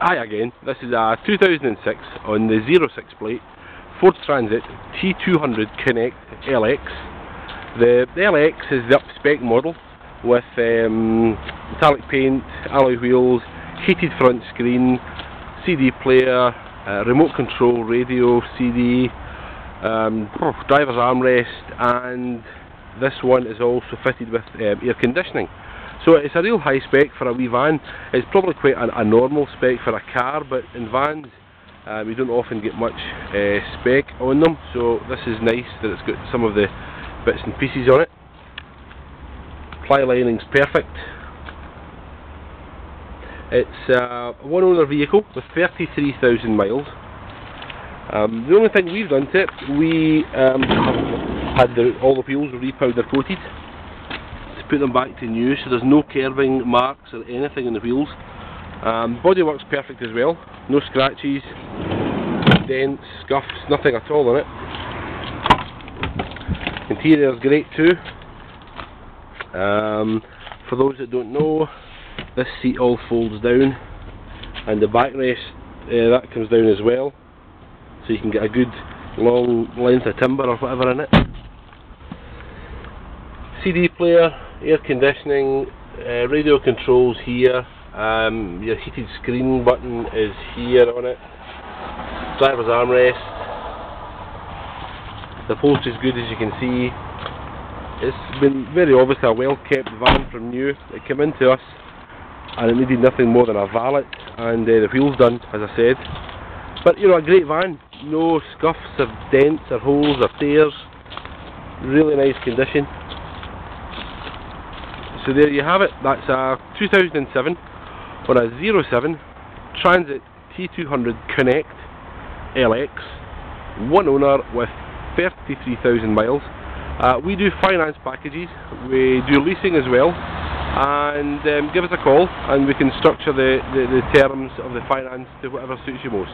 Hi again, this is a 2006 on the 06 plate Ford Transit T200 Connect LX. The, the LX is the up-spec model with um, metallic paint, alloy wheels, heated front screen, CD player, uh, remote control radio, CD, um, driver's armrest and this one is also fitted with um, air conditioning. So it's a real high spec for a wee van. It's probably quite a, a normal spec for a car, but in vans uh, we don't often get much uh, spec on them. So this is nice that it's got some of the bits and pieces on it. Ply lining's perfect. It's a one owner vehicle with 33,000 miles. Um, the only thing we've done to it, we um, had the, all the wheels repowder coated put them back to new so there's no curving marks or anything in the wheels. Um, bodywork's perfect as well, no scratches, dents, scuffs, nothing at all on it. Interior's great too. Um, for those that don't know, this seat all folds down and the backrest uh, that comes down as well so you can get a good long length of timber or whatever in it. CD player, air conditioning, uh, radio controls here, um, your heated screen button is here on it, driver's armrest, the post is good as you can see, it's been very obviously a well kept van from new, it came into us and it needed nothing more than a valet and uh, the wheels done as I said, but you know a great van, no scuffs or dents or holes or tears, really nice condition. So there you have it, that's a 2007 on a 07 Transit T200 Connect LX, one owner with 33,000 miles. Uh, we do finance packages, we do leasing as well, and um, give us a call and we can structure the, the, the terms of the finance to whatever suits you most.